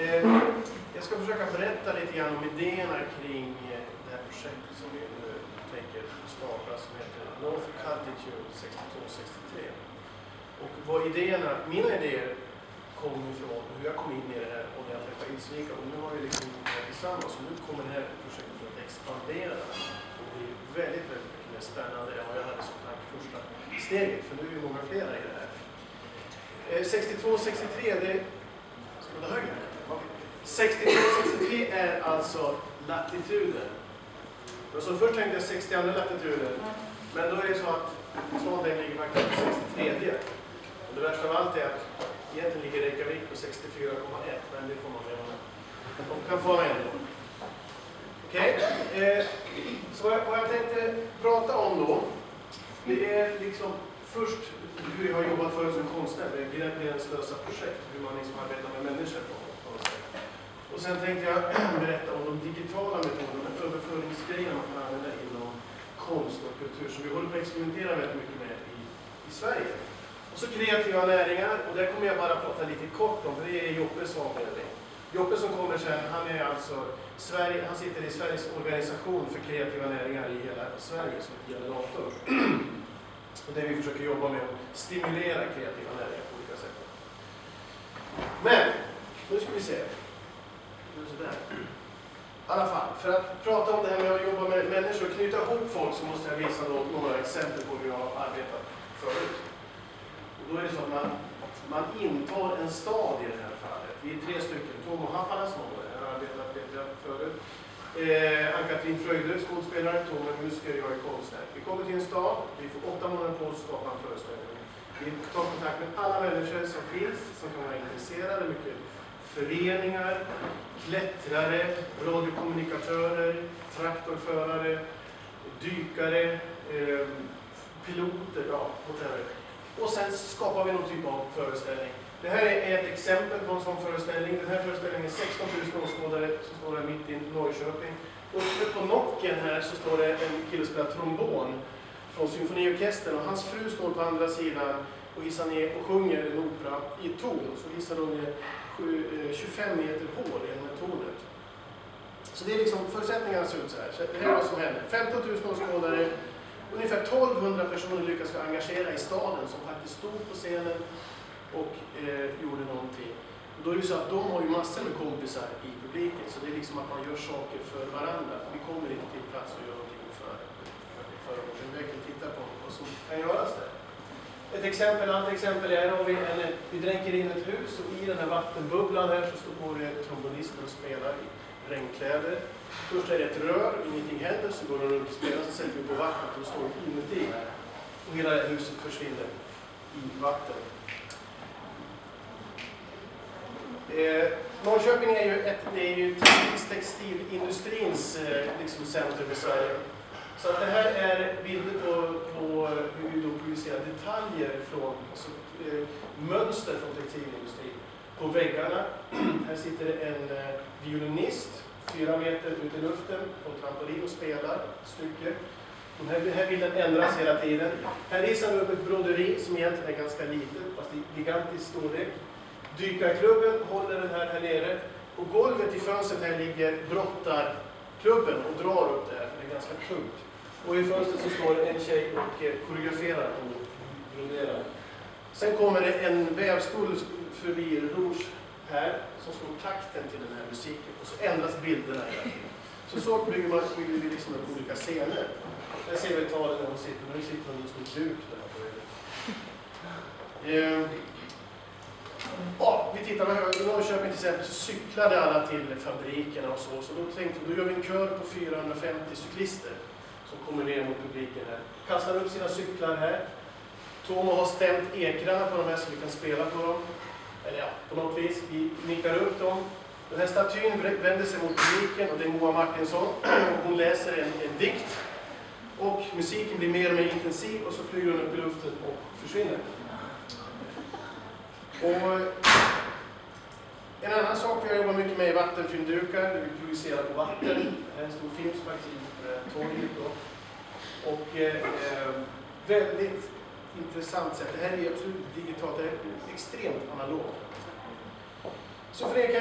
Eh, jag ska försöka berätta lite grann om idéerna kring eh, det här projektet som vi nu tänker starta som heter North Cultitude 6263. Och vad idéerna, mina idéer kom ifrån, hur jag kom in i det här och när jag träffade Ilsvika och nu har vi liksom gjort det här tillsammans och nu kommer det här projektet att expandera och bli väldigt, väldigt mycket mer spännande än vad jag hade som tanke första steget för nu är vi många fler i det här. Eh, 62-63, det... Ska man ta höger? 62-63 är alltså latituden. Så först tänkte jag 62 latituden, men då är det så att Trondheim ligger faktiskt på 63. Och det värsta av allt är att egentligen ligger Reykjavik på 64,1, men det får man leva med. De kan få ändå. Okej, okay. eh, så vad jag, vad jag tänkte prata om då, det är liksom först hur jag har jobbat förut som konstnär med gränslösa projekt, hur man liksom arbetar med människor på, på något sätt. Och sen tänkte jag berätta om de digitala metoderna, överföringsgrejerna man kan använda inom konst och kultur som vi håller på att experimentera väldigt mycket med i, i Sverige. Och så kreativa näringar, och där kommer jag bara prata lite kort om, för det är Joppes avdelning. Joppe som kommer sen, han är alltså Sverige, han sitter i Sveriges organisation för kreativa näringar i hela Sverige som generator. Och det vi försöker jobba med att stimulera kreativa näringar på olika sätt. Men, nu ska vi se. I alla fall, för att prata om det här med att jobba med människor och knyta ihop folk så måste jag visa några exempel på hur jag har arbetat förut. Och då är det så att man, man intar en stad i det här fallet. Vi är tre stycken. Tom och Happalas jag har arbetat med förut. Eh, Ann-Katrin Fröjde, skådespelare, Tom är musiker, jag är konstnär. Vi kommer till en stad, vi får åtta månader på oss att skapa en föreställning. Vi tar kontakt med alla människor som finns, som kan vara intresserade, mycket föreningar, klättrare, radiokommunikatörer, traktorförare, dykare, eh, piloter, ja, whatever. Och sen skapar vi någon typ av föreställning. Det här är ett exempel på en sån föreställning. Den här föreställningen är 16 000 åskådare som står här mitt i Norrköping. Uppe på nocken här så står det en kille som spelar trombon från symfoniorkestern och hans fru står på andra sidan och hissar ner och sjunger en opera i ton. Så hissar de ner Eh, 25 meter hål genom tornet. Så det är liksom, förutsättningarna ser ut så här. Så det här är vad som händer. 15 000 åskådare, ungefär 1200 personer lyckas vi engagera i staden som faktiskt stod på scenen och eh, gjorde någonting. Och då är det så att de har ju massor med kompisar i publiken, så det är liksom att man gör saker för varandra. Vi kommer inte till plats och gör någonting för, för Vi verkligen titta på vad som kan göras där. Ett exempel, annat exempel är om vi, en, vi dränker in ett hus och i den här vattenbubblan här så står det trombonister och spelar i regnkläder. Först är det ett rör, ingenting händer, så går de runt och spelar, så sätter vi på vattnet och står inuti. Och hela huset försvinner i vatten. Eh, Norrköping är ju, ett, det är ju textilindustrins eh, liksom centrum i Sverige. Så att det här är bilder på, på hur vi då projicerar detaljer från, alltså, eh, mönster från textilindustrin. På väggarna, här sitter det en eh, violinist, fyra meter ut i luften, på trampolin och spelar ett stycke. Den här, den här bilden ändras hela tiden. Här visar vi upp ett broderi som egentligen är ganska litet, fast i gigantisk storlek. Dykarklubben håller den här här nere. På golvet i fönstret här ligger brottarklubben och drar upp det här, för det är ganska tungt. Och i fönstret så står en tjej och eh, koreograferar och broderar. Sen kommer det en vävstol förbi Rouge här som slår takten till den här musiken och så ändras bilderna hela tiden. Så så bygger man bygger vi liksom upp olika scener. Där ser vi talen när hon sitter, men nu sitter hon i en stor duk där på ehm. Ja, vi tittar med höger. I Norrköping till exempel så cyklade alla till fabrikerna och så. Så då tänkte vi, då gör vi en kör på 450 cyklister som kommer ner mot publiken här. Kastar upp sina cyklar här. Tomo har stämt ekrarna på de här så vi kan spela på dem. Eller ja, på något vis. Vi nickar upp dem. Den här statyn vänder sig mot publiken och det är Moa Martinsson. Hon läser en, en dikt. Och musiken blir mer och mer intensiv och så flyger hon upp i luften och försvinner. Och en annan sak vi har jobbat mycket med är vattenfilmdukar, där vi projicerar på vatten. Det är en stor film som faktiskt är eh, torget. Och eh, eh, väldigt intressant sätt. Det här är absolut digitalt, det är extremt analogt. Så för er